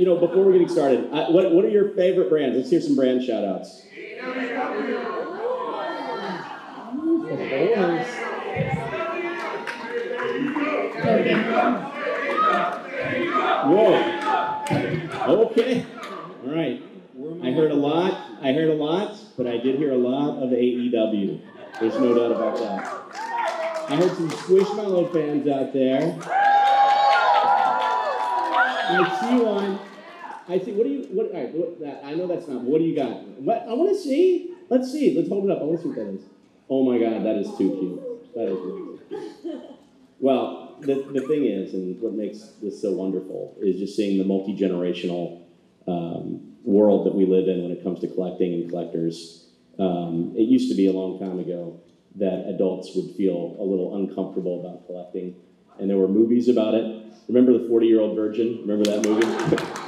you know, before we're getting started, I, what, what are your favorite brands? Let's hear some brand shout outs. Whoa. Okay. All right. I heard a lot. I heard a lot, but I did hear a lot of AEW. There's no doubt about that. I heard some Squishmallow fans out there. I see one. I see. What do you? What? All right. What, that, I know that's not. What do you got? What? I want to see. Let's see. Let's hold it up. I want to see what that is. Oh my God, that is too cute. That is really cute. Well, the, the thing is, and what makes this so wonderful is just seeing the multi generational um, world that we live in when it comes to collecting and collectors. Um, it used to be a long time ago that adults would feel a little uncomfortable about collecting, and there were movies about it. Remember the 40 year old virgin? Remember that movie?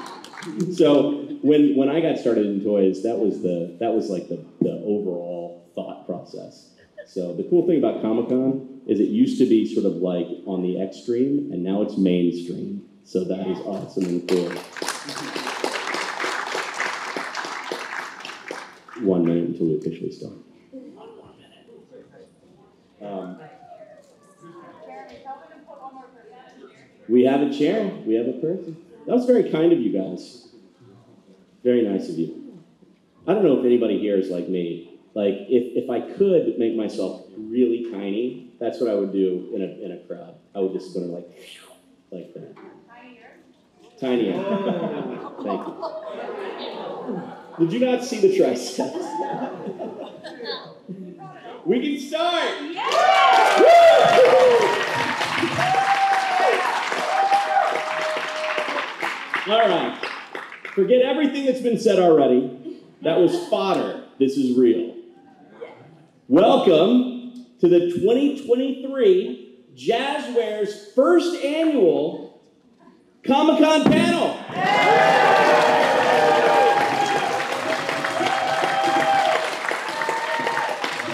so when when I got started in toys, that was the that was like the, the overall thought process. So the cool thing about Comic Con is it used to be sort of like on the extreme, and now it's mainstream. So that is awesome and cool. One minute until we officially start. Um, we have a chair. We have a person. That was very kind of you guys. Very nice of you. I don't know if anybody here is like me. Like, if, if I could make myself really tiny, that's what I would do in a, in a crowd. I would just sort of like, like that. Tinier. Oh. Thank you. Did you not see the triceps? we can start! All right. Forget everything that's been said already. That was fodder. This is real. Welcome to the 2023 Jazwares first annual Comic Con panel.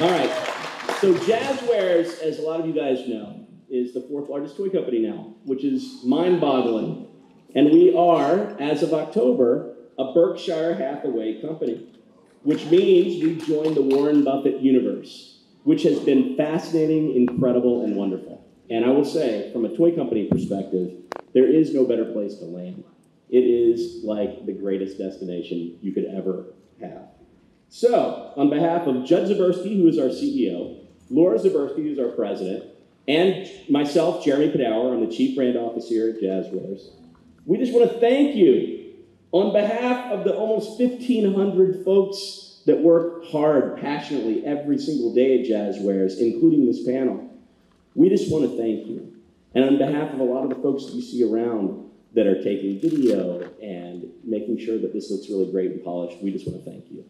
All right. So Jazwares, as a lot of you guys know, is the fourth largest toy company now, which is mind-boggling. And we are, as of October, a Berkshire Hathaway company, which means we joined the Warren Buffett universe, which has been fascinating, incredible, and wonderful. And I will say, from a toy company perspective, there is no better place to land. It is like the greatest destination you could ever have. So, on behalf of Judd Zebersky, who is our CEO, Laura Zebersky, who's our president, and myself, Jeremy Padawer, I'm the chief brand officer here at Jazwares, we just want to thank you on behalf of the almost 1,500 folks that work hard, passionately every single day at Jazwares, including this panel. We just want to thank you. And on behalf of a lot of the folks that you see around that are taking video and making sure that this looks really great and polished, we just want to thank you.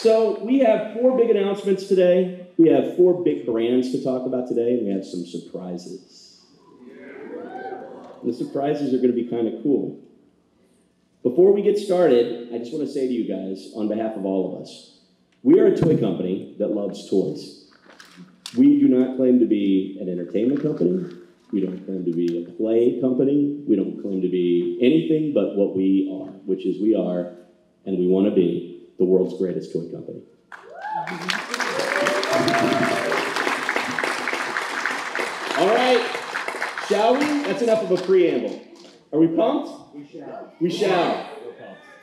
So we have four big announcements today. We have four big brands to talk about today, and we have some surprises. The surprises are going to be kind of cool. Before we get started, I just want to say to you guys, on behalf of all of us, we are a toy company that loves toys. We do not claim to be an entertainment company. We don't claim to be a play company. We don't claim to be anything but what we are, which is we are, and we want to be, the world's greatest toy company. All right, shall we? That's enough of a preamble. Are we pumped? We shall. We shall.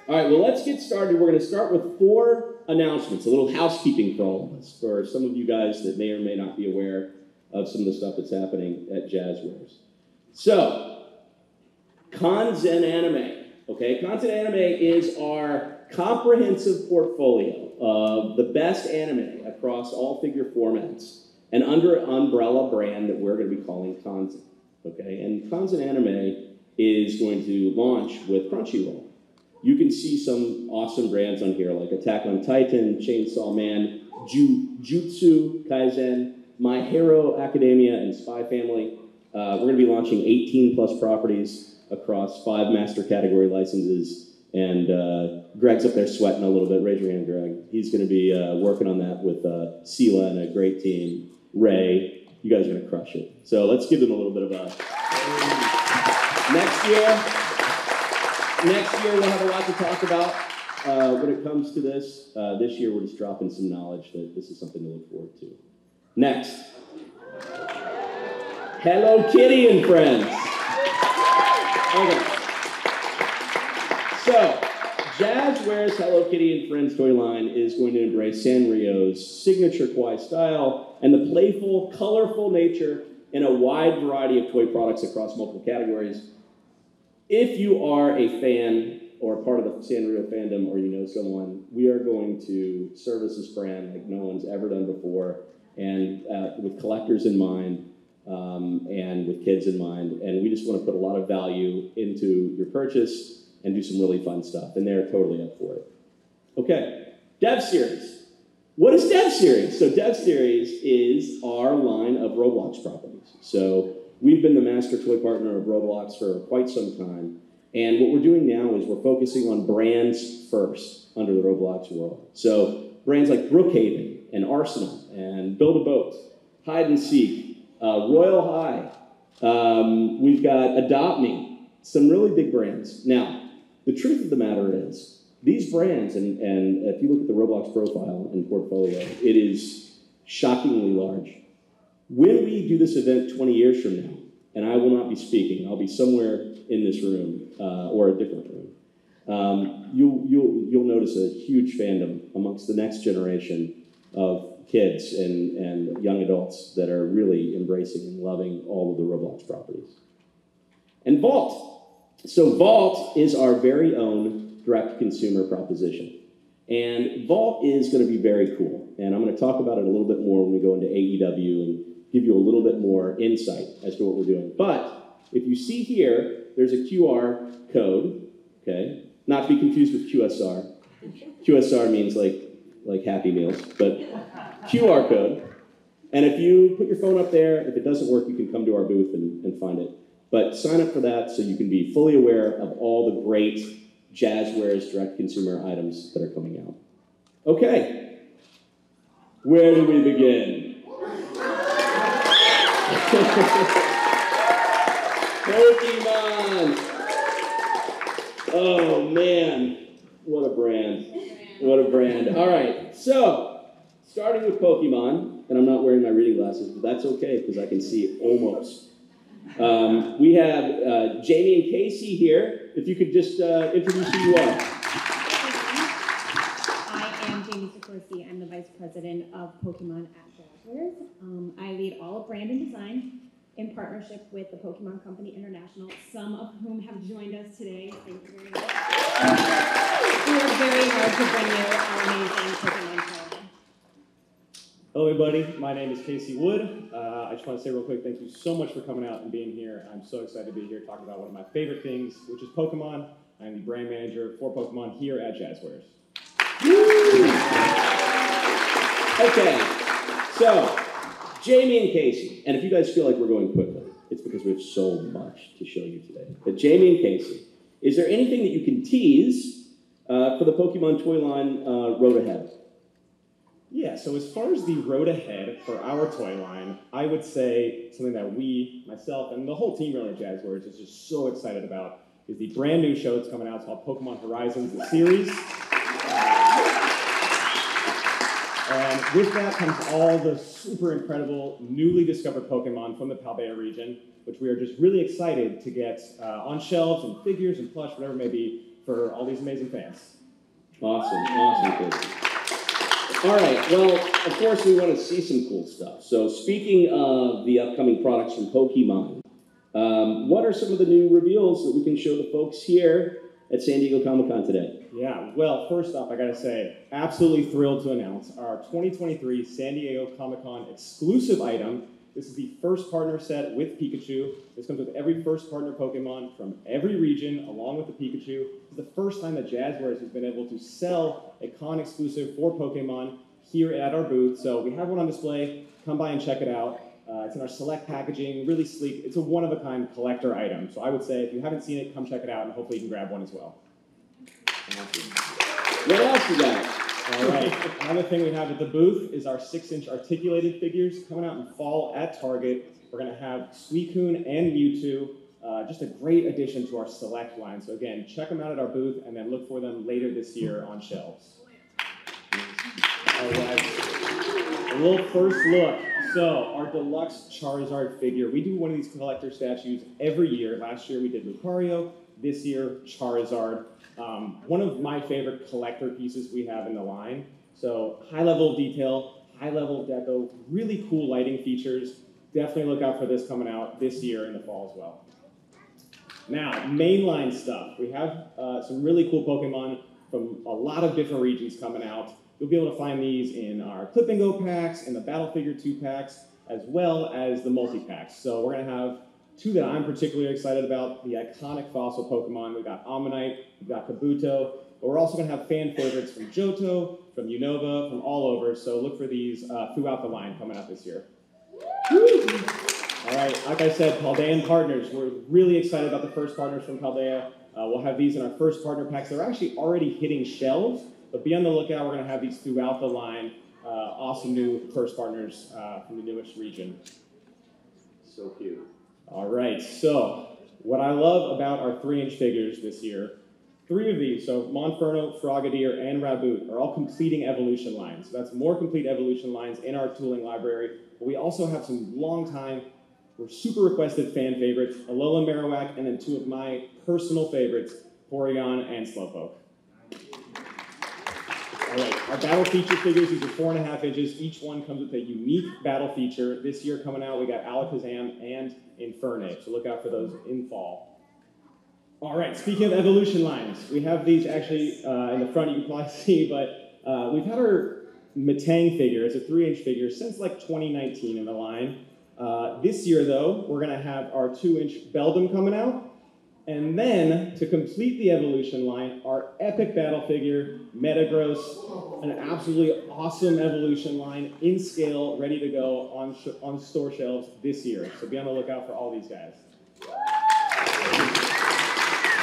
All right, well, let's get started. We're going to start with four announcements, a little housekeeping for all of us, for some of you guys that may or may not be aware of some of the stuff that's happening at Jazwares. So, Kanzen Anime. Okay, and Anime is our comprehensive portfolio of the best anime across all figure formats, and under an umbrella brand that we're going to be calling Kanzen. Okay, and Kanzen Anime is going to launch with Crunchyroll. You can see some awesome brands on here like Attack on Titan, Chainsaw Man, Ju- Jutsu Kaisen, My Hero Academia, and Spy Family. Uh, we're going to be launching 18 plus properties across five master category licenses. And uh, Greg's up there sweating a little bit. Raise your hand, Greg. He's going to be uh, working on that with uh, and a great team, Ray, you guys are going to crush it. So let's give them a little bit of a. Next year, next year we'll have a lot to talk about uh, when it comes to this. Uh, this year we're just dropping some knowledge that this is something to look forward to. Next, Hello Kitty and friends. Okay. So, Jazwares Hello Kitty and Friends toy line is going to embrace Sanrio's signature kawaii style and the playful, colorful nature in a wide variety of toy products across multiple categories. If you are a fan or part of the Sanrio fandom or you know someone, we are going to service this brand like no one's ever done before and uh, with collectors in mind um, and with kids in mind. And we just want to put a lot of value into your purchase and do some really fun stuff. And they're totally up for it. Okay, Dev Series. What is Dev Series? So Dev Series is our line of Roblox properties. So we've been the master toy partner of Roblox for quite some time. And what we're doing now is we're focusing on brands first under the Roblox world. So brands like Brookhaven and Arsenal and Build a Boat, Hide and Seek, uh, Royal High. Um, we've got Adopt Me, some really big brands. Now, the truth of the matter is, these brands, and, and if you look at the Roblox profile and portfolio, it is shockingly large. When we do this event 20 years from now, and I will not be speaking, I'll be somewhere in this room uh, or a different room, um, you'll, you'll, you'll notice a huge fandom amongst the next generation of kids and, and young adults that are really embracing and loving all of the Roblox properties. And Vault, so Vault is our very own direct-to-consumer proposition. And Vault is going to be very cool. And I'm going to talk about it a little bit more when we go into AEW and give you a little bit more insight as to what we're doing. But if you see here, there's a QR code, okay? Not to be confused with QSR. QSR means like, like Happy Meals, but QR code. And if you put your phone up there, if it doesn't work, you can come to our booth and, and find it. But sign up for that so you can be fully aware of all the great Jazwares direct consumer items that are coming out. Okay, where do we begin? Pokemon! Oh man, what a brand. What a brand. All right, so starting with Pokemon, and I'm not wearing my reading glasses, but that's okay because I can see almost. Um, we have uh, Jamie and Casey here. If you could just uh, introduce who you are. I am Jamie Sikorsky. I'm the Vice President of Pokemon at Jazwares. Um, I lead all of brand and design in partnership with the Pokemon Company International, some of whom have joined us today. Thank you very much. We are very hard to bring you our amazing Pokemon. Hello, everybody. My name is Casey Wood. Uh, I just want to say real quick, thank you so much for coming out and being here. I'm so excited to be here talking about one of my favorite things, which is Pokemon. I'm the brand manager for Pokemon here at Jazwares. Okay, so Jamie and Casey, and if you guys feel like we're going quickly, it's because we have so much to show you today. But Jamie and Casey, is there anything that you can tease uh, for the Pokemon toy line uh, road ahead? So as far as the road ahead for our toy line, I would say something that we, myself, and the whole team really at Jazwares is just so excited about is the brand new show that's coming out. It's called Pokemon Horizons, the series. And with that comes all the super incredible, newly discovered Pokemon from the Paldea region, which we are just really excited to get uh, on shelves and figures and plush, whatever it may be, for all these amazing fans. Awesome, awesome. All right, well, of course, we want to see some cool stuff. So, speaking of the upcoming products from Pokemon, um, what are some of the new reveals that we can show the folks here at San Diego Comic Con today? Yeah, well, first off, I gotta say, absolutely thrilled to announce our 2023 San Diego Comic Con exclusive item. This is the first partner set with Pikachu. This comes with every first partner Pokemon from every region, along with the Pikachu. It's the first time that Jazwares has been able to sell a con exclusive for Pokemon here at our booth. So we have one on display. Come by and check it out. Uh, it's in our select packaging, really sleek. It's a one of a kind collector item. So I would say if you haven't seen it, come check it out, and hopefully you can grab one as well. What else you got? All right. Another thing we have at the booth is our six-inch articulated figures coming out in fall at Target. We're going to have Suicune and Mewtwo. Uh, just a great addition to our select line. So again, check them out at our booth and then look for them later this year on shelves. All right. A little first look. So our deluxe Charizard figure. We do one of these collector statues every year. Last year we did Lucario. This year Charizard. Um, one of my favorite collector pieces we have in the line. So high level detail, high level deco, really cool lighting features. Definitely look out for this coming out this year in the fall as well. Now, mainline stuff. We have uh, some really cool Pokemon from a lot of different regions coming out. You'll be able to find these in our Clip and Go packs, in the Battle Figure 2 packs, as well as the multi packs. So we're going to have two that I'm particularly excited about the iconic fossil Pokemon. We've got Omanyte, we've got Kabuto, but we're also going to have fan favorites from Johto, from Unova, from all over. So look for these uh, throughout the line coming out this year. All right, like I said, Paldean partners. We're really excited about the first partners from Paldea. Uh, we'll have these in our first partner packs. They're actually already hitting shelves, but be on the lookout. We're going to have these throughout the line. Uh, awesome new first partners uh, from the newest region. So cute. All right, so what I love about our three-inch figures this year, three of these, so Monferno, Frogadier, and Raboot, are all completing evolution lines. So that's more complete evolution lines in our tooling library. But we also have some long time, super requested fan favorites, Alola Marowak, and then two of my personal favorites, Porygon and Slowpoke. All right, our battle feature figures, these are four and a half inches. Each one comes with a unique battle feature. This year coming out, we got Alakazam and Infernape, so look out for those in fall. All right, speaking of evolution lines, we have these actually uh, in the front, you can probably see, but uh, we've had our Metang figure, it's a three inch figure, since like 2019 in the line. Uh, this year, though, we're going to have our two inch Beldum coming out. And then, to complete the evolution line, our epic battle figure, Metagross, an absolutely awesome evolution line in scale, ready to go on, sh- on store shelves this year. So be on the lookout for all these guys.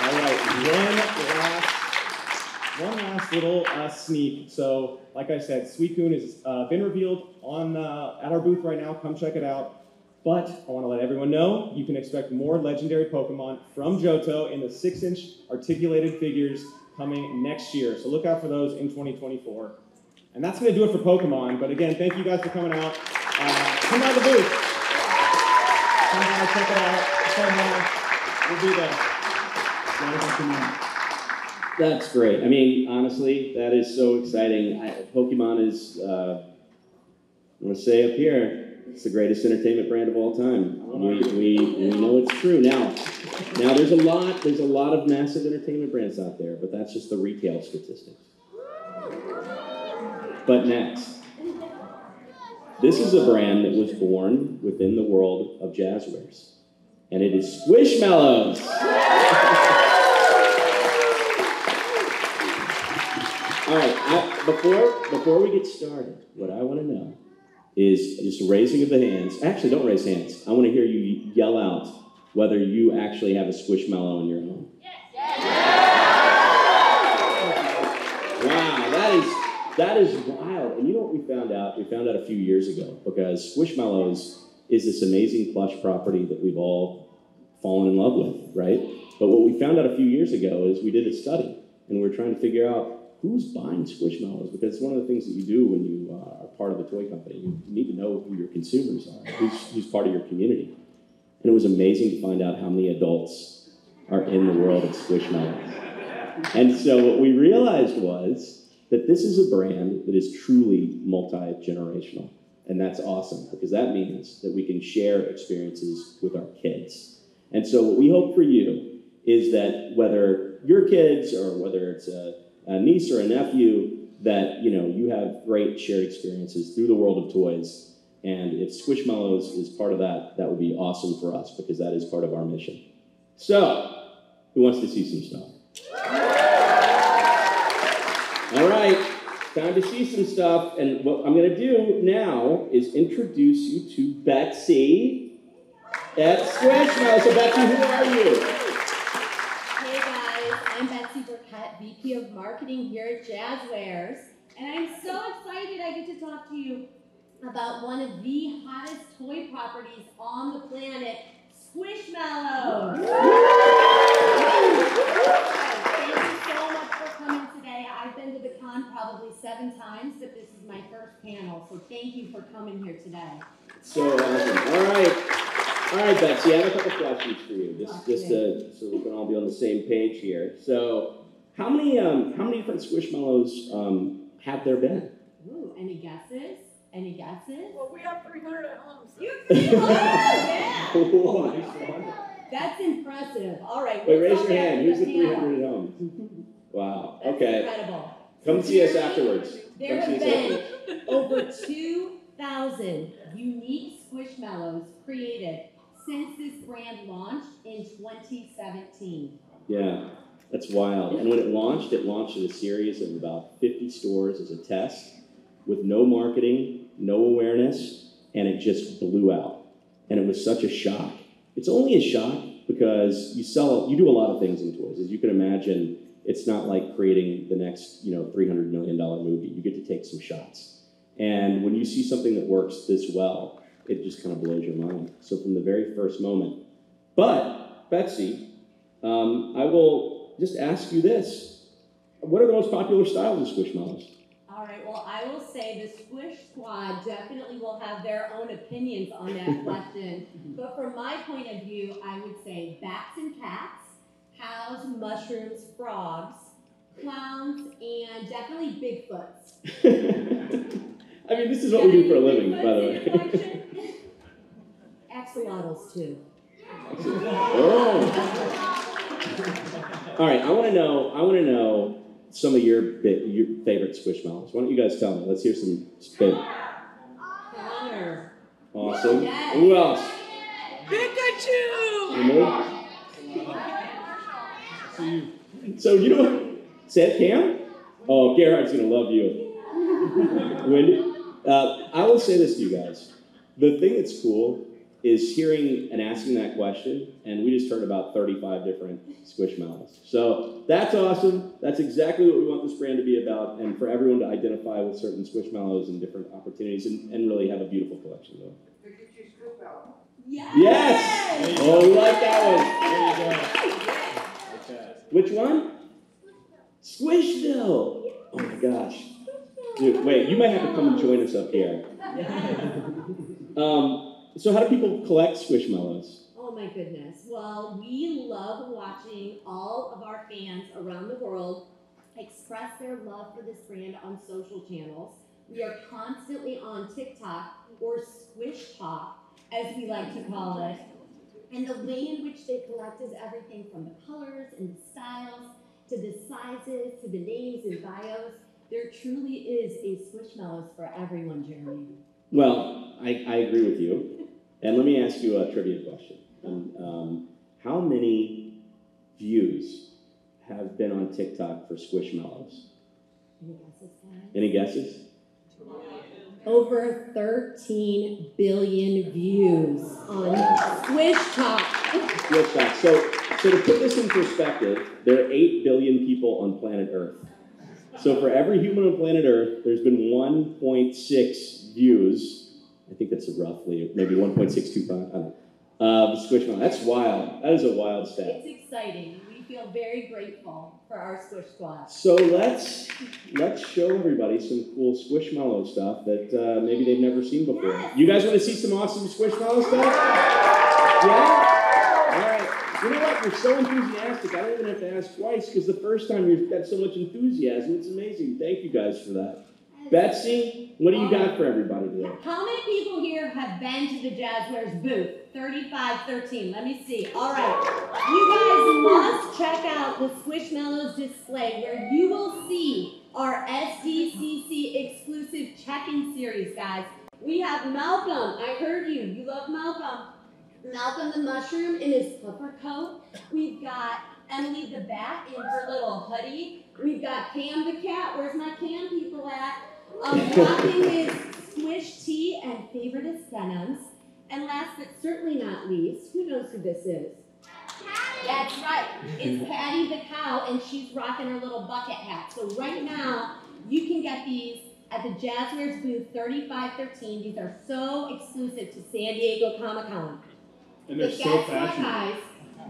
All right, one last, one last little uh, sneak. So, like I said, Suicune has uh, been revealed on uh, at our booth right now. Come check it out. But I want to let everyone know you can expect more legendary Pokemon from Johto in the six-inch articulated figures coming next year. So look out for those in 2024. And that's going to do it for Pokemon. But again, thank you guys for coming out. Uh, come by the booth. Come by, check it out. Hi. We'll be there. That's great. I mean, honestly, that is so exciting. I, Pokemon is, uh, I'm going to say up here, it's the greatest entertainment brand of all time. We, we, we know it's true. Now, now there's a lot, there's a lot of massive entertainment brands out there, but that's just the retail statistics. But next, this is a brand that was born within the world of Jazwares, and it is Squishmallows. All right, I, before before we get started, what I want to know is just raising of the hands. Actually, don't raise hands. I want to hear you yell out whether you actually have a squishmallow in your home. Yes! Wow, that is that is wild. And you know what we found out? We found out a few years ago because Squishmallows is this amazing plush property that we've all fallen in love with, right? But what we found out a few years ago is we did a study and we're trying to figure out who's buying Squishmallows because it's one of the things that you do when you uh, are part of a toy company. You need to know who your consumers are, who's, who's part of your community. And it was amazing to find out how many adults are in the world of Squishmallows. And so what we realized was that this is a brand that is truly multi-generational. And that's awesome because that means that we can share experiences with our kids. And so what we hope for you is that whether your kids or whether it's a, a niece or a nephew, that you know you have great shared experiences through the world of toys. And if Squishmallows is part of that, that would be awesome for us because that is part of our mission. So, who wants to see some stuff? All right, time to see some stuff. And what I'm going to do now is introduce you to Betsy at Squishmallows. So, Betsy, who are you? Hey guys, I'm Betsy Burkett, VP of Marketing here at Jazwares. And I'm so excited I get to talk to you about one of the hottest toy properties on the planet, Squishmallows. Thank you so much for coming today. I've been to the con probably seven times, but this is my first panel, so thank you for coming here today. So awesome. All right. All right, Betsy, I have a couple questions for you, just, just to, so we can all be on the same page here. So, how many, um, how many different Squishmallows, um, have there been? Ooh, any guesses? Any guesses? Well, we have three hundred at home. so- You yeah. Wait, That's impressive. All right. Wait, raise your hand. after Who's the 300 at home? Wow, That's okay. incredible. Come see us afterwards. There Come have see us been afterwards. over 2,000 unique Squishmallows created since this brand launched in 2017. Yeah, that's wild. And when it launched, it launched in a series of about 50 stores as a test with no marketing, no awareness, and it just blew out. And it was such a shock. It's only a shock because you sell, you do a lot of things in toys. As you can imagine, it's not like creating the next, you know, $300 million movie. You get to take some shots. And when you see something that works this well, it just kind of blows your mind. So from the very first moment. But, Betsy, um, I will just ask you this. What are the most popular styles of Squishmallows? All right, well, I will say the Squish Squad definitely will have their own opinions on that question. But from my point of view, I would say bats and cats, cows, mushrooms, frogs, clowns, and definitely Bigfoots. I mean, this is what we do for a living, by the way. Axolotls too. oh. All right, I want to know. I want to know some of your bit, your favorite Squishmallows. Why don't you guys tell me? Let's hear some. Spin. Connor. Awesome. Yes. Who else? Pikachu! Emily? So you know, Seth Cam? Oh, Gerhardt's gonna love you. Wendy, uh, I will say this to you guys. The thing that's cool is hearing and asking that question, and we just heard about 35 different Squishmallows. So that's awesome. That's exactly what we want this brand to be about, and for everyone to identify with certain Squishmallows and different opportunities, and, and really have a beautiful collection though. them. Yes! Yes! Oh, we like that one. There you go. Which one? Squishville. Oh my gosh. Dude, wait, you might have to come and join us up here. Um, so how do people collect Squishmallows? Oh my goodness. Well, we love watching all of our fans around the world express their love for this brand on social channels. We are constantly on TikTok or Squish Talk, as we like to call it. And the way in which they collect is everything from the colors and the styles to the sizes to the names and bios. There truly is a Squishmallows for everyone, Jeremy. Well, I, I agree with you. And let me ask you a trivia question. Um, um, how many views have been on TikTok for Squishmallows? Any guesses. Any guesses? Over 13 billion views on Squish Talk. Yes, Doc. So, so to put this in perspective, there are 8 billion people on planet Earth. So for every human on planet Earth, there's been 1.6 views. I think that's roughly, maybe 1.625, I don't know. Uh, Squishmallow. That's wild. That is a wild stat. It's exciting. We feel very grateful for our Squish Squad. So let's let's show everybody some cool Squishmallow stuff that uh, maybe they've never seen before. Yes. You guys want to see some awesome Squishmallow stuff? Yeah. All right. You know what? You're so enthusiastic. I don't even have to ask twice because the first time you've got so much enthusiasm. It's amazing. Thank you guys for that. Betsy, what do you got for everybody today? How many people here have been to the Jazwares booth? 3513. Let me see. All right. You guys must check out the Squishmallows display where you will see our SDCC exclusive check-in series, guys. We have Malcolm. I heard you. You love Malcolm. Malcolm the Mushroom in his puffer coat. We've got Emily the Bat in her little hoodie. We've got Cam the Cat. Where's my Cam people at? Um, rocking his Squish Tea and favorite is denims. And last but certainly not least, who knows who this is? That's right. It's Patty the cow, and she's rocking her little bucket hat. So right now, You can get these at the Jazwares booth 3513. These are so exclusive to San Diego Comic Con. And they're But so guess what, fashionable. guys?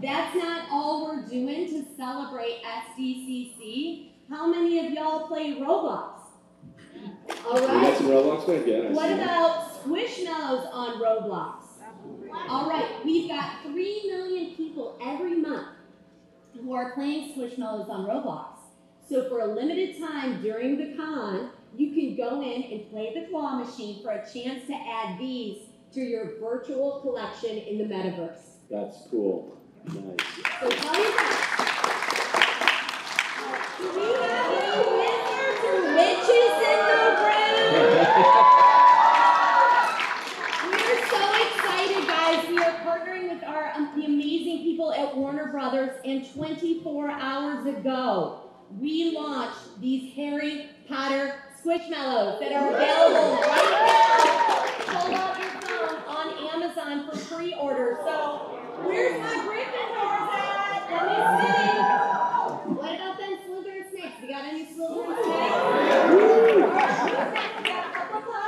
That's not all we're doing to celebrate SDCC. How many of y'all play Roblox? All We got some Roblox back, yeah. I What about Squishmallows on Roblox? All right, we've got 3 million people every month who are playing Squishmallows on Roblox. So for a limited time during the con, you can go in and play the claw machine for a chance to add these to your virtual collection in the metaverse. That's cool. Nice. So tell you what. Do we have any wizards or witches 24 hours ago, we launched these Harry Potter Squishmallows that are available right now. Pull out your phone on Amazon for pre-order. So, where's my Gryffindors at? Let me see. What about them Slytherin snakes? We got any Slytherin snakes? We got a couple of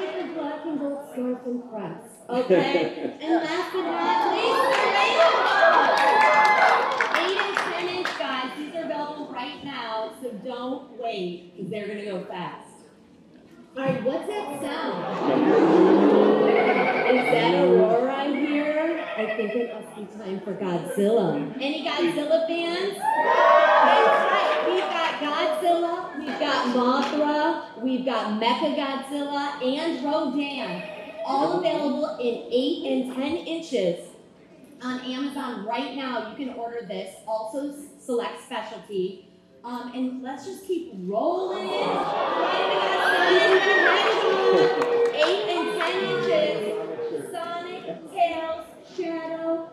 with the black and gold scarf and crest. Okay? and last but not least, the rainbow. Eight and ten inch guys, these are available right now, so don't wait, because they're gonna go fast. Alright, what's that sound? Is that Aurora I hear? I think it must be time for Godzilla. Any Godzilla fans? That's right. We've got Godzilla, we've got Mothra, we've got Mecha Godzilla, and Rodan. All available in 8 and 10 inches on Amazon right now. You can order this. Also, select specialty. Um, and let's just keep rolling. Sonic, Eight and ten inches. Sonic, Tails, Shadow.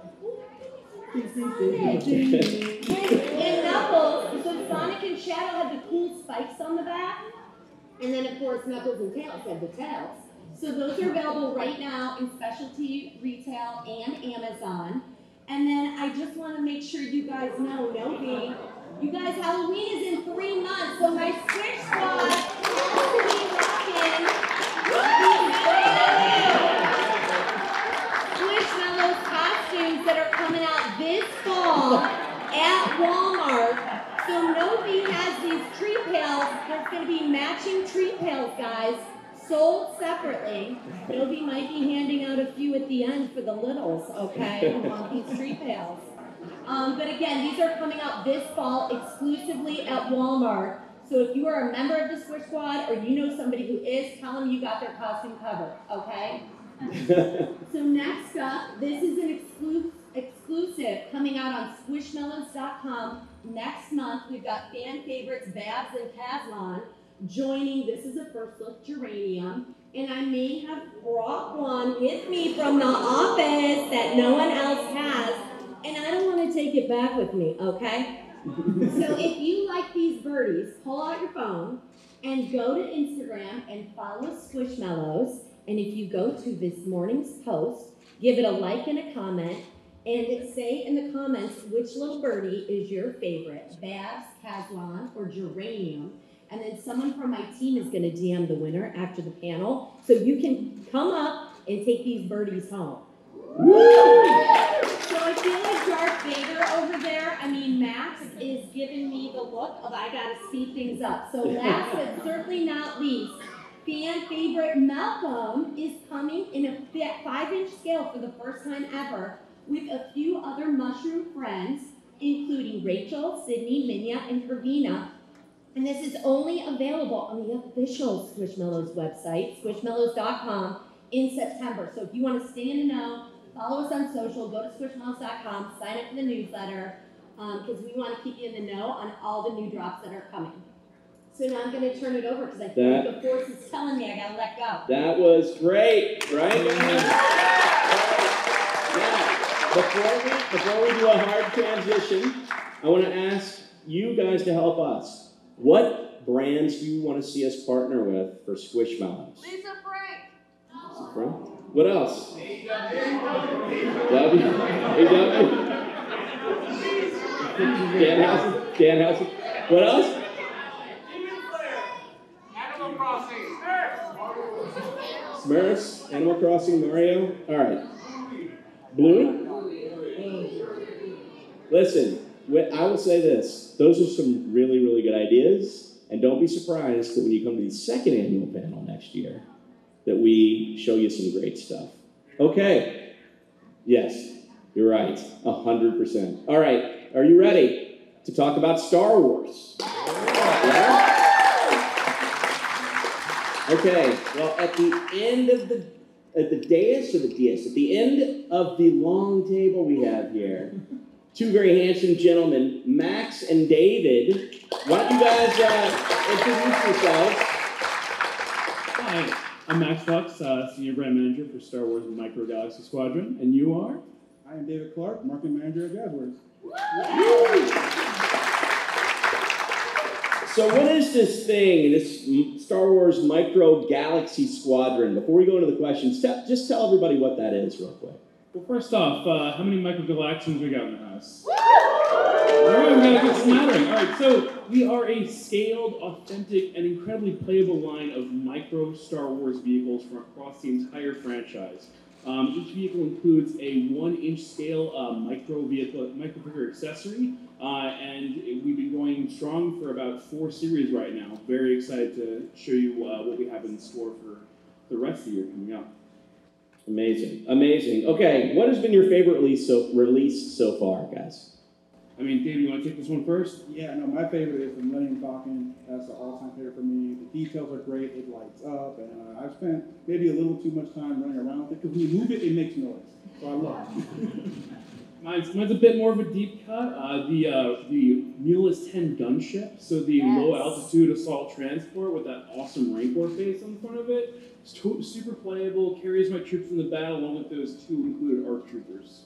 Sonic. and Knuckles. So Sonic and Shadow had the cool spikes on the back. And then, of course, Knuckles and Tails had the tails. So those are available right now in specialty retail and Amazon. And then I just want to make sure you guys know, Novi, you guys, Halloween is in three months, so my Squish Squad has to be rocking Squishmallows costumes that are coming out this fall at Walmart. So Novi has these tree pails. There's going to be matching tree pails, guys, sold separately. Novi might be handing out a few at the end for the littles, okay, who these tree pails. Um, but again, these are coming out this fall exclusively at Walmart. So if you are a member of the Squish Squad or you know somebody who is, tell them you got their costume covered, okay? So next up, this is an exclu- exclusive coming out on squishmallows.com next month. We've got fan favorites Babs and Kazlon joining. This is a first look geranium. And I may have brought one with me from the office that no one else has. Take it back with me, okay? so if you like these birdies, pull out your phone and go to Instagram and follow Squishmallows. And if you go to this morning's post, give it a like and a comment, and say in the comments which little birdie is your favorite, Babs, Caslon, or Geranium. And then someone from my team is going to DM the winner after the panel, so you can come up and take these birdies home. So I feel like Darth Vader over there. I mean, Max is giving me the look of I gotta speed things up. So last but certainly not least, fan favorite Malcolm is coming in a five-inch scale for the first time ever with a few other mushroom friends, including Rachel, Sydney, Minya, and Karina. And this is only available on the official Squishmallows website, squishmallows.com, in September. So if you want to stay in the know, follow us on social, go to squishmallows.com, sign up for the newsletter, um, because we want to keep you in the know on all the new drops that are coming. So now I'm going to turn it over because I think the force is telling me I got to let go. That was great, right? Now, before we, before we do a hard transition, I want to ask you guys to help us. What brands do you want to see us partner with for Squishmallows? Lisa Frank. Lisa Frank? What else? W. AW. Danhausen. Dan House. What else? Animal Crossing. Smurfs. Animal Crossing. Mario. All right. Blue. Listen, I will say this. Those are some really, really good ideas. And don't be surprised that when you come to the second annual panel next year, that we show you some great stuff. Okay. Yes, you're right. A hundred percent. All right. Are you ready to talk about Star Wars? Yeah? Okay, well, at the end of the at the dais or the dais, at the end of the long table we have here, two very handsome gentlemen, Max and David. Why don't you guys uh, introduce yourselves? Hi, I'm Max Fox, uh, Senior Brand Manager for Star Wars Micro Galaxy Squadron, and you are? I am David Clark, Marketing Manager at Jazzwares. So, what is this thing, this Star Wars Micro Galaxy Squadron? Before we go into the questions, te- just tell everybody what that is, real quick. Well, first off, uh, how many Micro Galaxians we got in the house? Alright, we gotta get smattering. Alright, so we are a scaled, authentic, and incredibly playable line of micro Star Wars vehicles from across the entire franchise. Um, each vehicle includes a one-inch scale uh, micro vehicle, micro figure accessory, uh, and we've been going strong for about four series right now. Very excited to show you uh, what we have in store for the rest of the year coming up. Amazing, amazing. Okay, what has been your favorite release so release so far, guys? I mean, Dave, you want to take this one first? Yeah, no, my favorite is the Millennium Falcon. That's an all-time favorite for me. The details are great. It lights up, and uh, I've spent maybe a little too much time running around with it because when you move it, it makes noise. So I love it. Mine's, mine's a bit more of a deep cut. Uh, the uh, the Mulus 10 gunship, so the low altitude assault transport with that awesome Rancor face on the front of it. It's to- super playable, carries my troops in the battle along with those two included ARC troopers.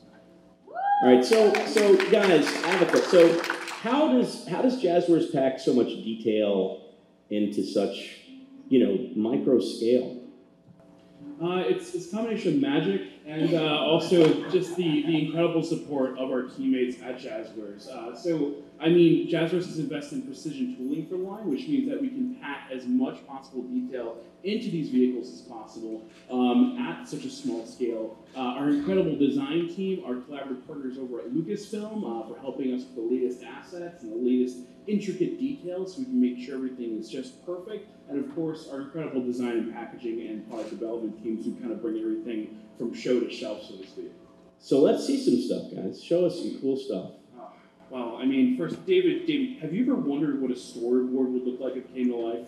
All right, so so guys, Avica, so how does how does Jazzwares pack so much detail into such you know micro scale? Uh, it's, it's a combination of magic and uh, also just the, the incredible support of our teammates at Jazwares. Uh, so, I mean, Jazwares has invested in precision tooling for line, which means that we can pack as much possible detail into these vehicles as possible um, at such a small scale. Uh, our incredible design team, our collaborative partners over at Lucasfilm uh, for helping us with the latest assets and the latest intricate details so we can make sure everything is just perfect. And of course, our incredible design and packaging and product development teams who kind of bring everything from show to shelf, so to speak. So let's see some stuff, guys. Show us some cool stuff. Oh, well, I mean, first, David, David, have you ever wondered what a storyboard would look like if it came to life?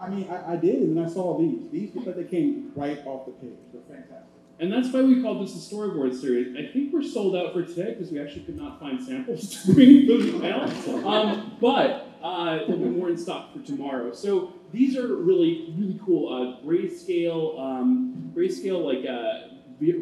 I mean, I, I did, and I saw these. These look like they came right off the page. They're fantastic. And that's why we called this the storyboard series. I think we're sold out for today because we actually could not find samples to bring those out. Um, but uh, there'll be more in stock for tomorrow. So these are really, really cool uh, grayscale, um, grayscale like uh,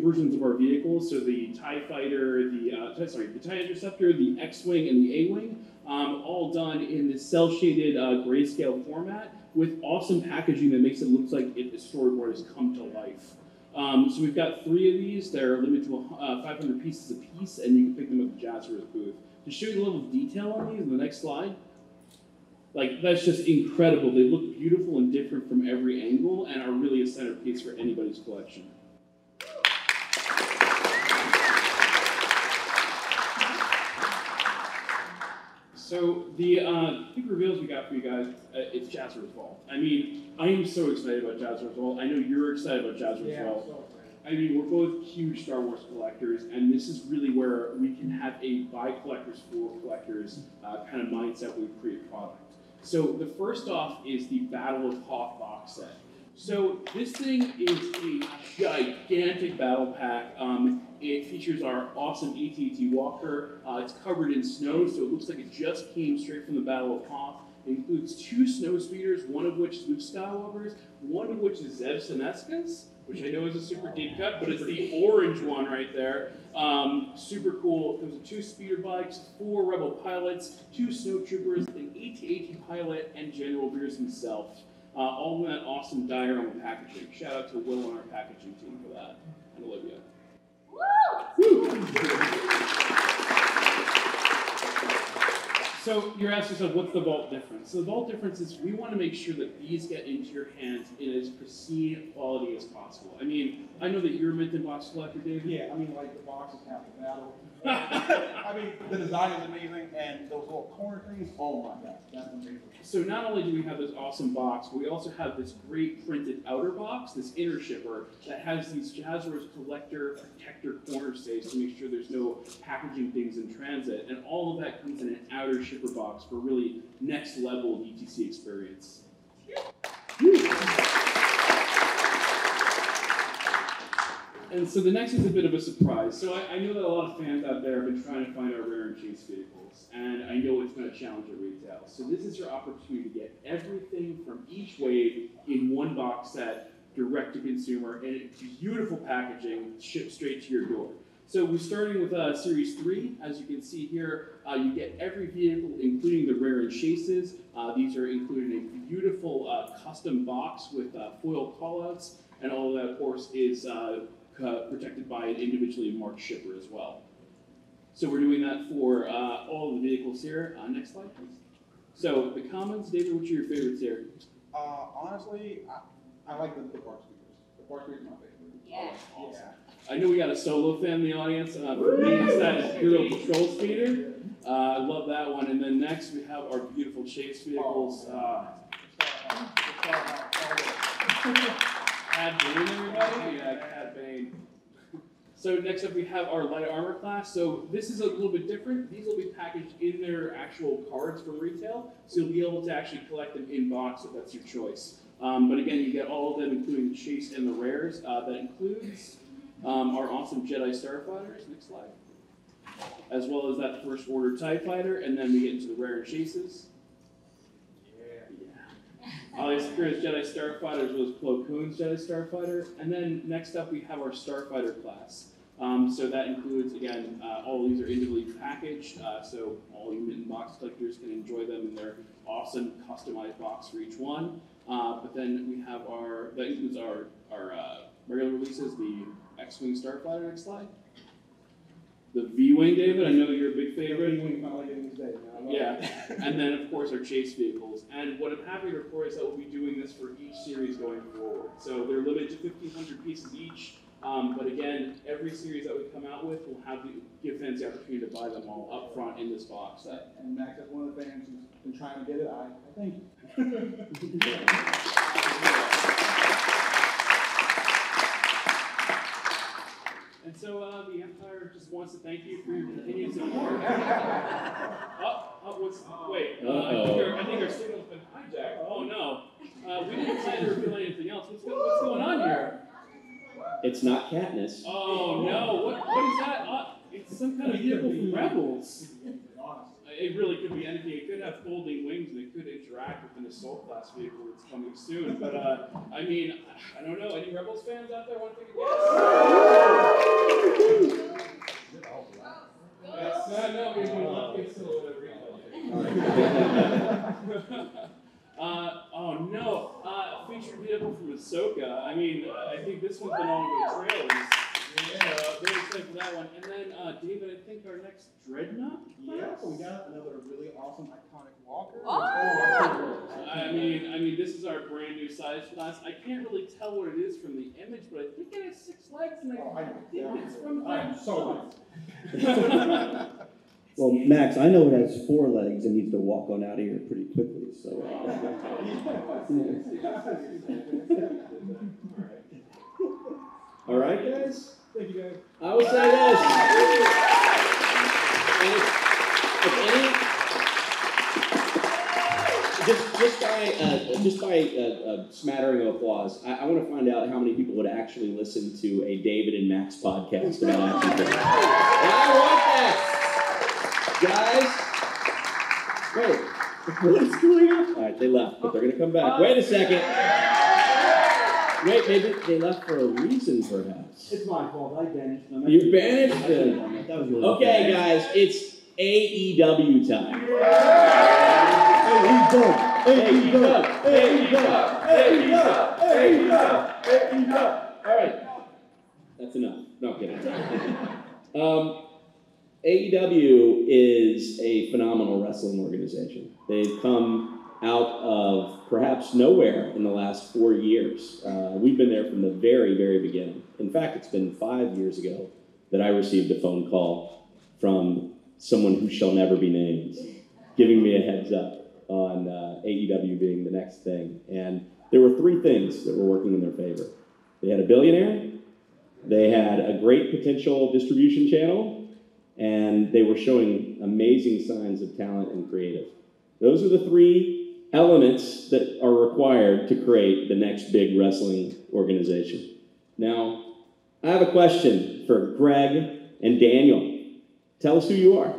versions of our vehicles. So the Tie Fighter, the uh, sorry, the Tie Interceptor, the X-wing, and the A-wing, um, all done in this cell-shaded uh, grayscale format with awesome packaging that makes it look like it, the storyboard has come to life. Um, so we've got three of these. They're limited to uh, 500 pieces a piece, and you can pick them up at Jazwares booth. To show you the level of detail on these, in the next slide, like that's just incredible. They look beautiful and different from every angle, and are really a centerpiece for anybody's collection. So the uh, big reveals we got for you guys, uh, it's Jazwares Vault. I mean, I am so excited about Jazwares Vault. I know you're excited about Jazwares Vault. I mean, we're both huge Star Wars collectors, and this is really where we can have a buy collectors for collectors uh, kind of mindset when we create product. So the first off is the Battle of Hoth box set. So this thing is a gigantic battle pack. Um, it features our awesome AT-AT Walker. Uh, it's covered in snow, so it looks like it just came straight from the Battle of Hoth. It includes two snow speeders, one of which is Luke Skywalker's, one of which is Zev Senesca's, which I know is a super deep cut, but it's the orange one right there. Um, super cool. There's two speeder bikes, four rebel pilots, two snowtroopers, an AT-AT pilot, and General Veers himself. Uh, all that awesome diorama packaging. Shout out to Will and our packaging team for that, and Olivia. So you're asking yourself, what's the vault difference? So the vault difference is we want to make sure that these get into your hands in as pristine quality as possible. I mean, I know that you're a mint in box collector, David. Yeah, I mean, like the box is half the battle. I mean, the design is amazing, and those little corner things, oh my gosh, that's amazing. So not only do we have this awesome box, but we also have this great printed outer box, this inner shipper, that has these Jazwares collector protector corner safes to make sure there's no packaging things in transit. And all of that comes in an outer shipper box for really next level DTC experience. And so the next is a bit of a surprise. So I, I know that a lot of fans out there have been trying to find our rare and chase vehicles, and I know it's been a challenge at retail. So this is your opportunity to get everything from each wave in one box set, direct to consumer, and beautiful packaging shipped straight to your door. So we're starting with uh, Series 3. As you can see here, uh, you get every vehicle, including the rare and chases. Uh, these are included in a beautiful uh, custom box with uh, foil callouts, and all of that, of course, is uh, protected by an individually marked shipper as well. So we're doing that for uh, all of the vehicles here. Uh, next slide, please. So the commons, David, which are your favorites here? Uh, honestly, I, I like the, the BARC speeders. The BARC speeders are my favorite. Yeah. Awesome. I know we got a solo fan in the audience. Uh, for me, it's that Hero Patrol Speeder. Uh, I love that one. And then next we have our beautiful chase vehicles. Uh, Bane, everybody? Yeah, Cad Bane. So next up we have our light armor class. So this is a little bit different. These will be packaged in their actual cards from retail, so you'll be able to actually collect them in box if that's your choice. Um, but again, you get all of them, including the chase and the rares. Uh, that includes um, our awesome Jedi Starfighters. Next slide. As well as that First Order TIE Fighter, and then we get into the rare chases. Aayla Secura's Jedi Starfighter as well as Plo Koon's Jedi Starfighter. And then next up we have our Starfighter class. Um, so that includes, again, uh, all these are individually packaged, uh, so all you Mitten box collectors can enjoy them in their awesome customized box for each one. Uh, but then we have our, that includes our, our uh, regular releases, the X-Wing Starfighter, next slide. The V-Wing, David, I know you're a big favorite. Wing finally getting these days, man. I love Yeah, and then of course our chase vehicles. And what I'm happy to report is that we'll be doing this for each series going forward. So they're limited to 1,500 pieces each. Um, but again, every series that we come out with will have the, give fans the opportunity to buy them all up front in this box set. And Max, as one of the fans who's been trying to get it, I, I thank And so uh, the Empire just wants to thank you for your continued support. oh, oh, what's, wait, uh, I, think our, I think our signal's been hijacked. Oh no. Uh, we didn't plan to reveal anything else. What's, what's going on here? It's not Katniss. Oh no, what, what is that? Uh, it's some kind of vehicle from Rebels. It really could be anything. It could have folding wings and it could interact with an assault class vehicle that's coming soon. But uh, I mean, I don't know. Any Rebels fans out there want to take a guess? Yes, no, we would love to get still Uh, oh no, uh, featured vehicle from Ahsoka. I mean, uh, I think this one's been all over the trailers. Yeah, very excited for that one. And then, uh, I think our next Dreadnought Yeah, so we got another really awesome iconic walker. Oh! oh. I mean, I mean, this is our brand new size class. I can't really tell what it is from the image, but I think it has six legs, and I Oh, I know. think it's from. I'm so Well, Max, I know it has four legs and needs to walk on out of here pretty quickly, so. Oh. All right, guys? Thank you, guys. I will say this. If, any, just, just by, uh, just by a, a smattering of applause, I, I want to find out how many people would actually listen to a David and Max podcast about action figures. And I want that. Guys, wait, what is going on? All right, they left, but they're going to come back. Wait a second. Wait, maybe they left for a reason, perhaps. It's my fault, I banished them. You banished them. That was really Okay, bad. guys, it's AEW time. AEW, AEW, AEW, AEW. All right, that's enough. No I'm kidding. Um, AEW is a phenomenal wrestling organization. They've come out of perhaps nowhere in the last four years. Uh, we've been there from the very, very beginning. In fact, it's been five years ago that I received a phone call from someone who shall never be named, giving me a heads up on uh, AEW being the next thing. And there were three things that were working in their favor. They had a billionaire, they had a great potential distribution channel, and they were showing amazing signs of talent and creative. Those are the three elements that are required to create the next big wrestling organization. Now, I have a question for Greg and Daniel. Tell us who you are.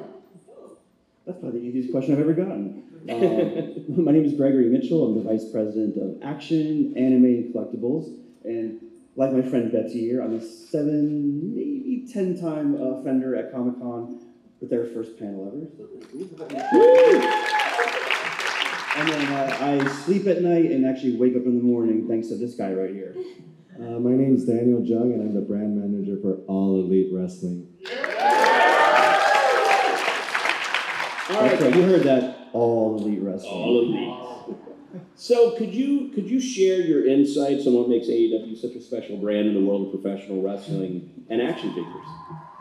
That's probably the easiest question I've ever gotten. Um, my name is Gregory Mitchell. I'm the Vice President of Action, Anime, and Collectibles. And like my friend Betsy here, I'm a seven, maybe ten time offender at Comic Con with their first panel ever. And then uh, I sleep at night and actually wake up in the morning thanks to this guy right here. Uh, my name is Daniel Jung, and I'm the brand manager for All Elite Wrestling. All right, That's right, you heard that. All Elite Wrestling. All elite. So could you could you share your insights on what makes AEW such a special brand in the world of professional wrestling and action figures?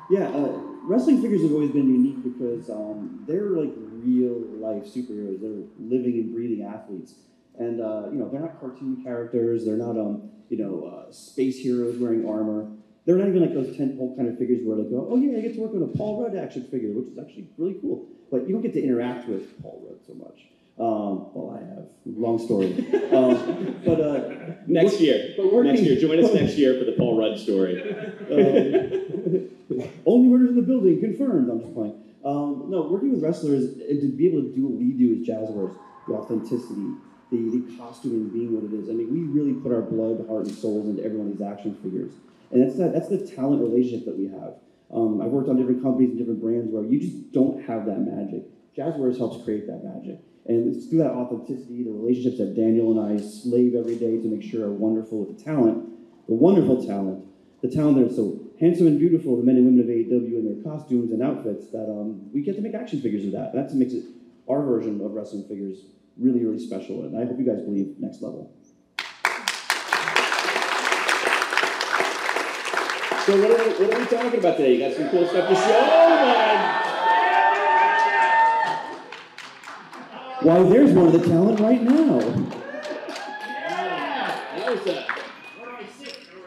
Yeah, uh, wrestling figures have always been unique because um, they're like real life superheroes. They're living and breathing athletes, and uh, you know they're not cartoon characters. They're not um, you know uh, space heroes wearing armor. They're not even like those tentpole kind of figures where like, go, oh yeah, I get to work on a Paul Rudd action figure, which is actually really cool. But you don't get to interact with Paul Rudd so much. Um, well, I have. Long story. um, but uh, Next year. but working- Next year. Join us next year for the Paul Rudd story. Um, only murders in the building, confirmed. I'm just playing. Um, no, working with wrestlers and to be able to do what we do as jazz Jazwares, the authenticity, the, the costuming being what it is. I mean, we really put our blood, heart, and souls into every one of these action figures. And that's that, that's the talent relationship that we have. Um, I've worked on different companies and different brands where you just don't have that magic. Jazwares helps create that magic. And it's through that authenticity, the relationships that Daniel and I slave every day to make sure are wonderful with the talent, the wonderful talent, the that is so handsome and beautiful, the men and women of AEW in their costumes and outfits, that um, we get to make action figures of that. That makes it our version of wrestling figures really, really special. And I hope you guys believe next level. So what are, we, what are we talking about today? You got some cool stuff to show? Oh! Why, there's one of the talent right now. A,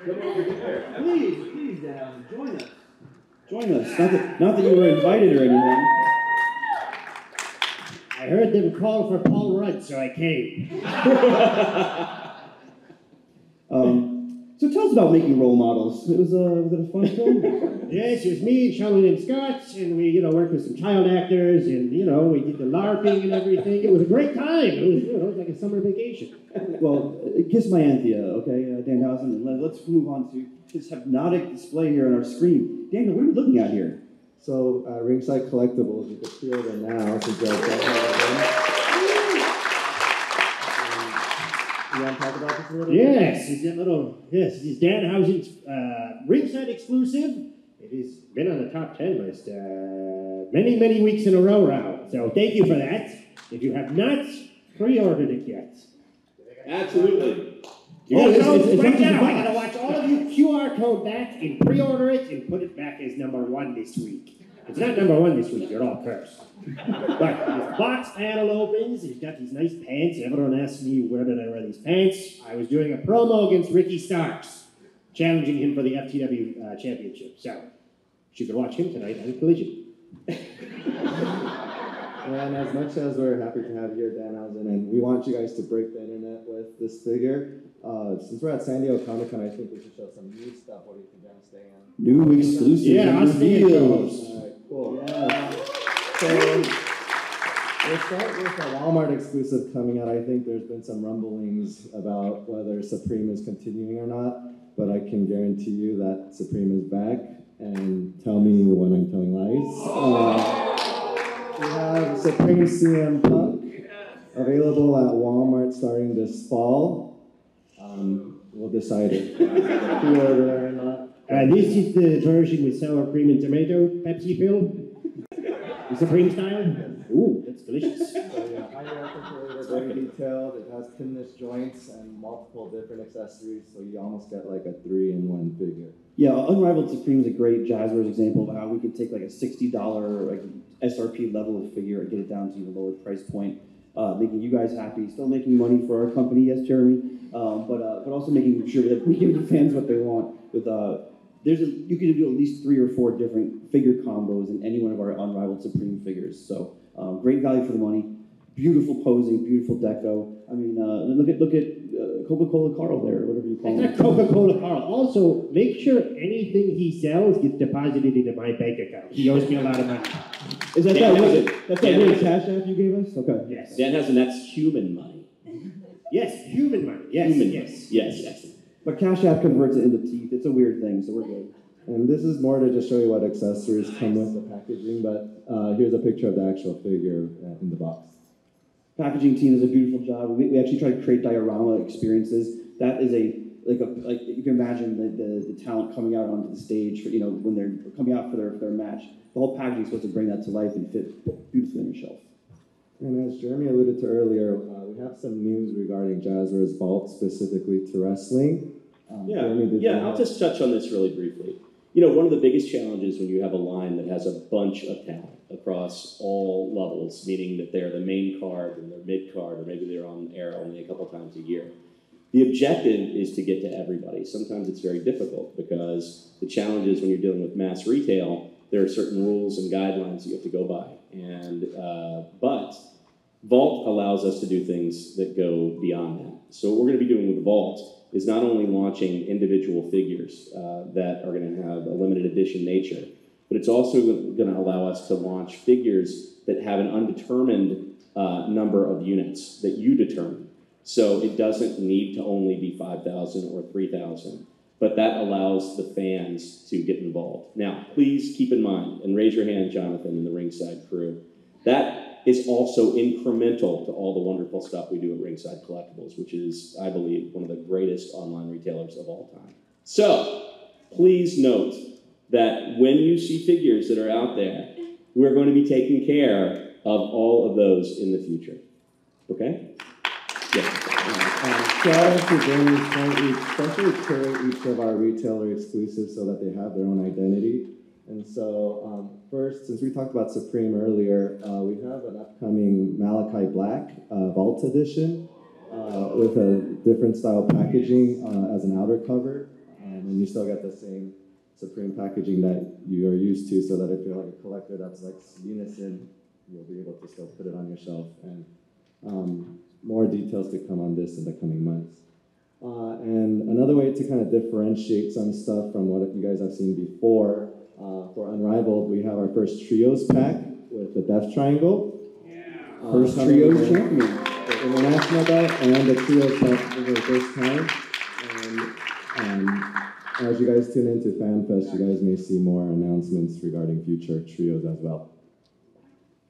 come over here. Please, please, Dan, join us. Join us. Not that, not that you were invited or anything. I heard them call for Paul Rudd, so I came. Um, so tell us about making role models. It was a, was it a fun film? Yes, it was me and Sheldon and Scott, and we, you know, worked with some child actors, and you know, we did the LARPing and everything. It was a great time. It was, you know, it was like a summer vacation. well, uh, kiss my Anthea, okay, uh, Danhausen, and let, let's move on to this hypnotic display here on our screen. Daniel, what are we looking at here? So, uh, Ringside Collectibles, you can pre-order now you guys don't have them. You want to talk about this a little bit? Yes, it's that little. Yes, it's Danhausen's uh, ringside exclusive. It has been on the top ten list uh, many, many weeks in a row now. So thank you for that. If you have not pre-ordered it yet, Absolutely. oh, it's- no, it's- it's right up to the now I box. gotta watch all of you QR code that and pre-order it and put it back as number one this week. It's not number one this week. You're all cursed. But this box panel opens. He's got these nice pants. Everyone asks me where did I wear these pants. I was doing a promo against Ricky Starks, challenging him for the FTW uh, championship. So you can watch him tonight on Collision. And as much as we're happy to have you here, Danhausen, and we want you guys to break the internet with this figure, uh, since we're at San Diego Comic Con, I think we should show some new stuff. What do you think? Stay. New exclusive Yeah, at reveals. Cool. Yeah. So we'll start with a Walmart exclusive coming out. I think there's been some rumblings about whether Supreme is continuing or not, but I can guarantee you that Supreme is back. And tell me when I'm telling lies. Uh, we have Supreme CM Punk available at Walmart starting this fall. Um, we'll decide if pre-order or not. Uh, this is the version with sour cream and tomato Pepsi pill. Supreme style? Ooh, that's delicious. So yeah, very detailed. It has pinless joints and multiple different accessories, so you almost get like a three-in-one figure. Yeah, Unrivaled Supreme is a great Jazwares example of how we can take like a sixty dollar like SRP level of figure and get it down to even lower price point, uh, making you guys happy, still making money for our company, yes, Jeremy, um, but uh, but also making sure that we give the fans what they want. With uh, there's a you can do at least three or four different figure combos in any one of our Unrivaled Supreme figures. So um, great value for the money, beautiful posing, beautiful deco. I mean, uh, look at look at uh, Coca Cola Carl there, whatever you call That's him. not Coca-Cola Carl. Also, make sure anything he sells gets deposited into my bank account. He owes me a lot of money. Is that Yeah, that? that was weird- it. That's that Yeah, weird cash app you gave us? Okay. Yes. Dan has, and that's human money. Yes, human money. Yes, Human yes. money. Yes, yes. But Cash App converts it into teeth. It's a weird thing, so we're good. And this is more to just show you what accessories come with the packaging, but uh, here's a picture of the actual figure uh, in the box. Packaging team does a beautiful job. We, we actually try to create diorama experiences. That is a like a like you can imagine the, the, the talent coming out onto the stage for you know when they're coming out for their, for their match. The whole packaging is supposed to bring that to life and fit beautifully on your shelf. And as Jeremy alluded to earlier, uh, we have some news regarding Jazzer's Vault specifically to wrestling. Um, Yeah, Jeremy, yeah, I'll just touch on this really briefly. You know, one of the biggest challenges when you have a line that has a bunch of talent across all levels, meaning that they're the main card and they're mid card, or maybe they're on air only a couple times a year. The objective is to get to everybody. Sometimes it's very difficult because the challenge is when you're dealing with mass retail, there are certain rules and guidelines you have to go by. And uh, but Vault allows us to do things that go beyond that. So what we're going to be doing with Vault is not only launching individual figures uh, that are going to have a limited edition nature, but it's also going to allow us to launch figures that have an undetermined uh, number of units that you determine. So it doesn't need to only be 5,000 or 3,000, but that allows the fans to get involved. Now, please keep in mind, and raise your hand, Jonathan, and the ringside crew, that is also incremental to all the wonderful stuff we do at Ringside Collectibles, which is, I believe, one of the greatest online retailers of all time. So, please note that when you see figures that are out there, we're going to be taking care of all of those in the future. Okay? Yeah. Um, so as to Jeremy's point, we especially curate each of our retailer exclusives so that they have their own identity. And so um, first, since we talked about Supreme earlier, uh, we have an upcoming Malachi Black uh, Vault Edition uh, with a different style packaging uh, as an outer cover. Um, and you still get the same Supreme packaging that you are used to so that if you're like a collector that's like Unison, you'll be able to still put it on your shelf. And um, more details to come on this in the coming months. Uh, and another way to kind of differentiate some stuff from what you guys have seen before, uh, for Unrivaled, we have our first Trios pack with the Death Triangle. Uh, First coming trio in champion. The international belt and the Trios belt for the first time. And um, as you guys tune into FanFest, you guys may see more announcements regarding future trios as well.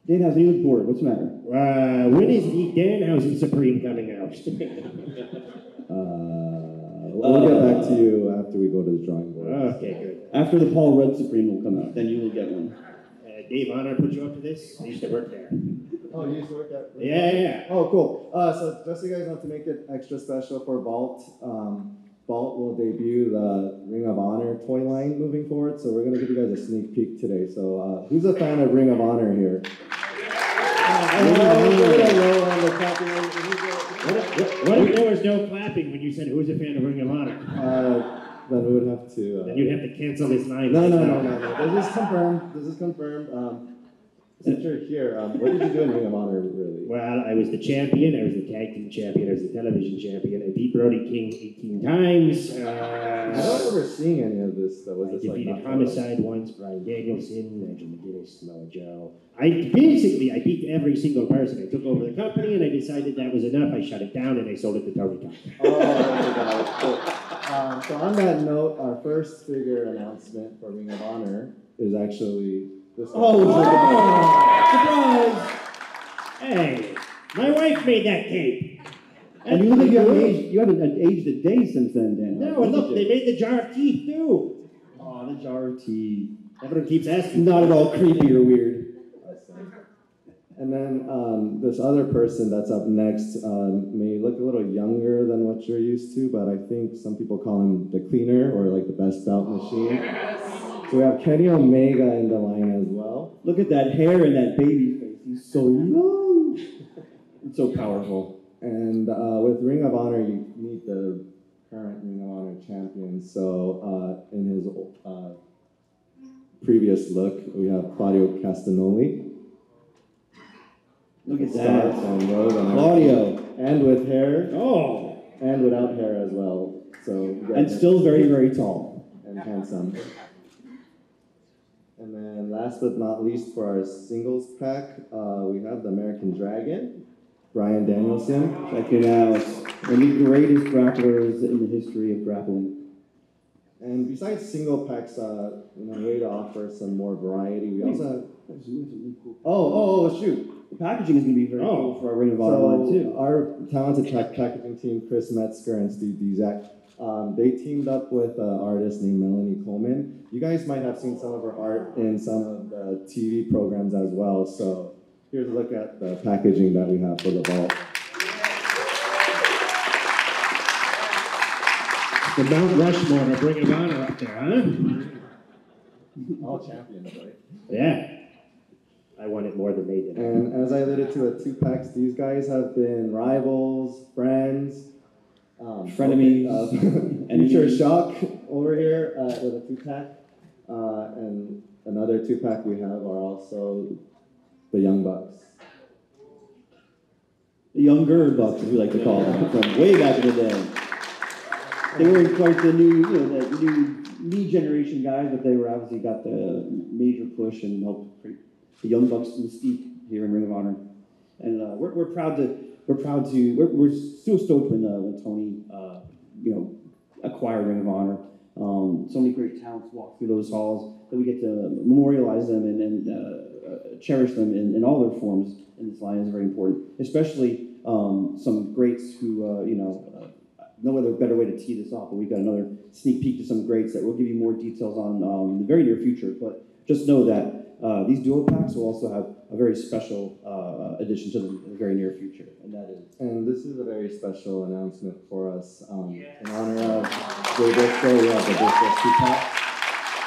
Danhausen you look bored. What's the matter? Uh, when is the Danhausen Supreme coming out? Uh, we'll get back to you after we go to the drawing board. okay, good. After the Paul Rudd Supreme will come out, then you will get one. Uh, Dave Honor put you up to this? I used to work there. Oh, you used to work at? Yeah, yeah, yeah. Oh, cool. Uh, so just so you guys want to make it extra special for Vault, um, Vault will debut the Ring of Honor toy line moving forward. So we're gonna give you guys a sneak peek today. So uh, who's a fan of Ring of Honor here? What if, what- what if there was no clapping when you said who's a fan of Ring of Honor? Uh, then we would have to. Uh, Then you'd have to cancel this line. no, no, no, no, no. This is confirmed. This is confirmed. Um, since you're here, um, what did you do in Ring of Honor, really? Well, I was the champion. I was the tag team champion. I was the television champion. I beat Brody King 18 times. I don't Uh, remember seeing any of this. Though. Was I this defeated not Homicide once, Bryan Danielson, Nigel McGuinness, Samoa Joe. I basically I beat every single person. I took over the company and I decided that was enough. I shut it down and I sold it to Tony Khan. Oh, okay, got it. Cool. Um, so on that note, our first figure announcement for Ring of Honor is actually this. Oh, Surprise! Hey, my wife made that cape. And you look like you haven't aged, you haven't aged a day since then, Dan. No, and look, they made the jar of teeth too. Oh, the jar of tea. Everyone keeps asking. Not at all creepy or weird. And then um, this other person that's up next um, may look a little younger than what you're used to, but I think some people call him the cleaner or like the best bout machine. So we have Kenny Omega in the line as well. Look at that hair and that baby face. He's so young. and so powerful. And uh, with Ring of Honor, you meet the current Ring of Honor champion. So uh, in his uh, previous look, we have Claudio Castagnoli. Look at that. and Claudio. and with hair Oh. and without hair as well. So And still very, very tall. and handsome. And last but not least for our singles pack, uh, we have the American Dragon, Bryan Danielson. Check it out. One of the greatest grapplers in the history of grappling. And besides single packs, uh, in a way to offer some more variety, we also have Oh, oh, oh, shoot. The packaging is going to be very cool for our Ring of Honor So too. our talented pack packaging team, Chris Metzger and Steve Dizak, um, they teamed up with an artist named Melanie Coleman. You guys might have seen some of her art in some of the TV programs as well. So here's a look at the packaging that we have for the vault. The Mount Rushmore to bring it on up there, huh? All champions, right? Yeah. I won it more than they did. And as I alluded to at two packs, these guys have been rivals, friends, um, Frenemies, uh. Future Shock over here uh, with a two pack. Uh, and another two pack we have are also the Young Bucks. The younger bucks, as we like to call them, from way back in the day. They weren't quite the new, you know, the new lead generation guys, but they were obviously got the major push and helped create the Young Bucks mystique here in Ring of Honor. And uh, we're, we're proud to we're proud to we're, we're stoked when uh, when Tony uh, you know acquired Ring of Honor. Um, so many great talents walk through those halls that we get to memorialize them and, and uh, uh, cherish them in, in all their forms And this line is very important, especially um, some greats who uh, you know. Uh, no other better way to tee this off, but we've got another sneak peek to some greats that we'll give you more details on um, in the very near future. But just know that uh, these duo packs will also have a very special uh, addition to them in the very near future, and that is And this is a very special announcement for us. Um, In honor of Jay Briscoe, we have the Briscoe two pack.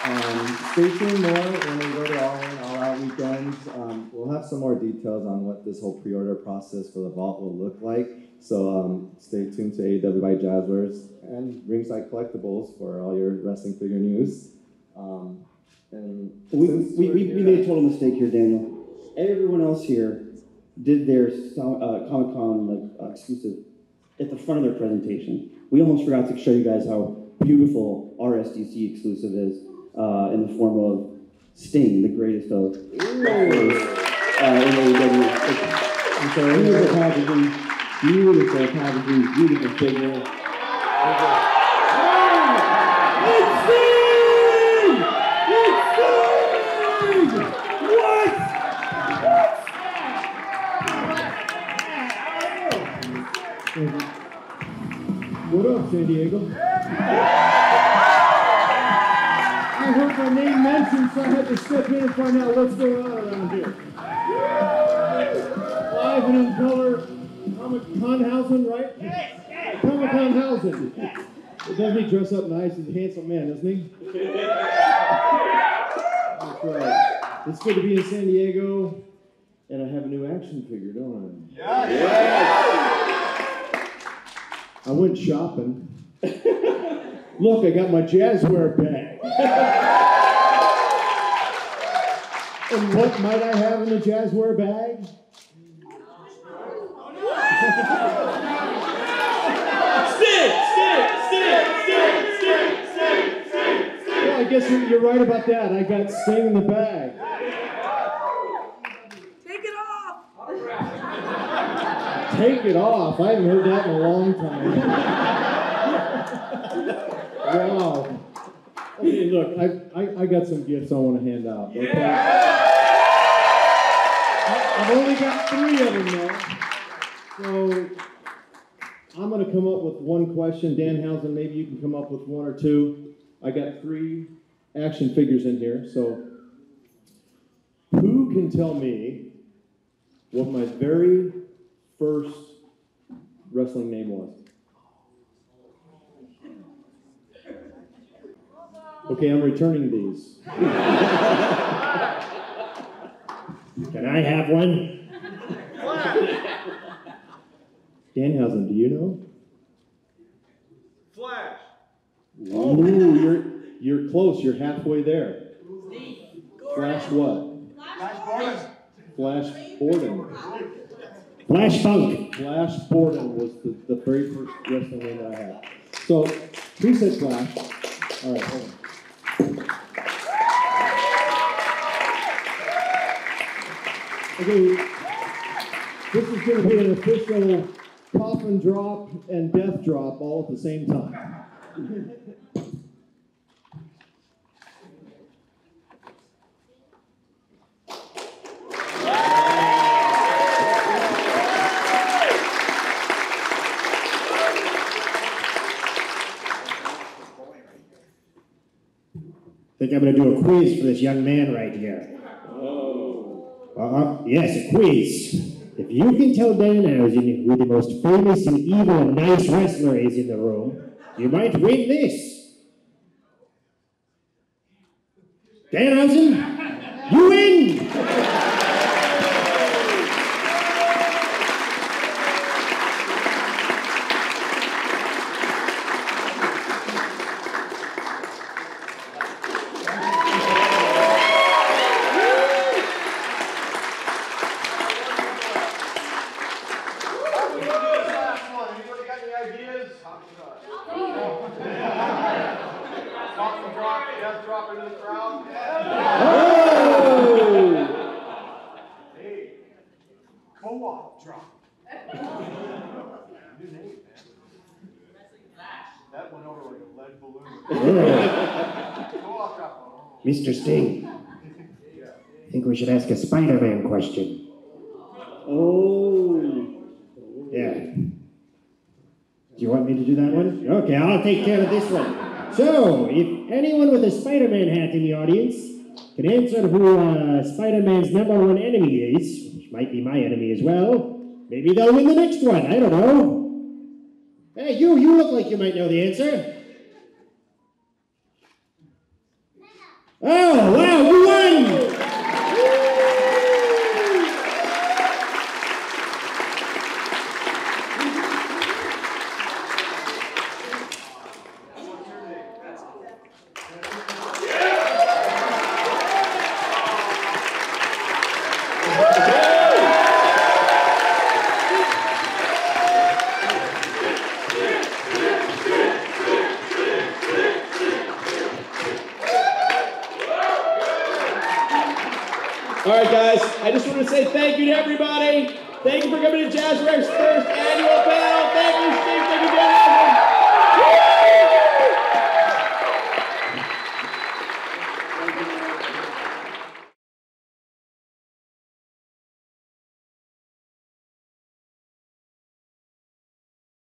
Um, stay tuned more when we go to All In, All Out weekends. Um, we'll have some more details on what this whole pre-order process for the vault will look like. So um, stay tuned to AEW by Jazwares and Ringside Collectibles for all your wrestling figure news. Um, and We, we, we, made a total mistake here, Daniel. Everyone else here did their uh, Comic Con like uh, exclusive at the front of their presentation. We almost forgot to show you guys how beautiful our SDC exclusive is uh, in the form of Sting, the greatest of wrestlers, uh, in AEW. So beautiful packaging, beautiful packaging, beautiful figure. What up, San Diego? I heard my name mentioned, so I had to step in and find out what's going on around here. Live and in color, Comic Con housing, right? Comic Con housing. Doesn't he dress up nice? He's a handsome man, isn't he? That's right. It's good to be in San Diego, and I have a new action figure, don't I? I went shopping. Look, I got my Jazware bag. and what might I have in the Jazware bag? Stick, stick, stick, stick, stick, stick, stick, stick. Well, I guess you're, you're right about that. I got Sting in the bag. Take it off. Take it off. I haven't heard that in a long time. wow. Okay, look, I, I, I got some gifts I want to hand out. Okay? I- I've only got three of them now. So I'm going to come up with one question. Danhausen, maybe you can come up with one or two. I got three action figures in here. So who can tell me what my very first wrestling name was. Okay, I'm returning these. Can I have one? Danhausen, do you know? Flash. Ooh, you're you're close. You're halfway there. Flash what? Flash Borden. Flash Funk. Flash Borden was the, the very first wrestling name that I had. So, who said Flash? All right, hold on. Okay, this is going to be an official coffin drop and death drop all at the same time. think I'm going to do a quiz for this young man right here. Uh, yes, a quiz. If you can tell Danhausen who the most famous and evil and nice wrestler is in the room, you might win this. Danhausen, death drop into the crowd. Hey, co-op drop. New name, man. That went over like a lead balloon. Co-op drop. Mr. Sting, I think we should ask a Spider-Man question. Oh. Yeah. Do you want me to do that one? Okay, I'll take care of this one. So, if anyone with a Spider-Man hat in the audience can answer who uh, Spider-Man's number one enemy is, which might be my enemy as well, maybe they'll win the next one. I don't know. Hey, you, you look like you might know the answer. Oh, wow,